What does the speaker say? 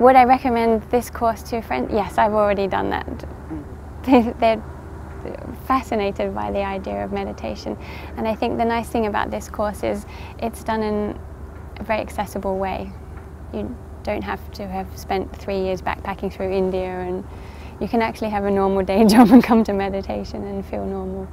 Would I recommend this course to a friend? Yes, I've already done that. They're fascinated by the idea of meditation. And I think the nice thing about this course is it's done in a very accessible way. You don't have to have spent three years backpacking through India and you can actually have a normal day job and come to meditation and feel normal.